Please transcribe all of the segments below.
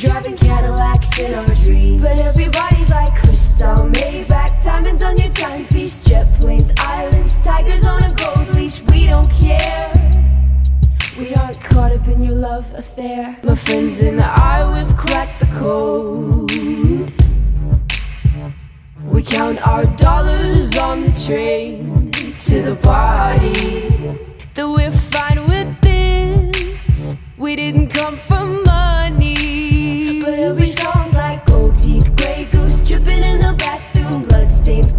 Driving Cadillacs in our dreams, but everybody's like Cristal, Maybach, diamonds on your timepiece, jet planes, islands, tigers on a gold leash. We don't care. We aren't caught up in your love affair. My friends and I, we've cracked the code. We count our dollars on the train to the party. That we're fine with this. We didn't come for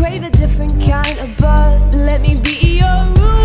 crave a different kind of buzz. Let me be your room.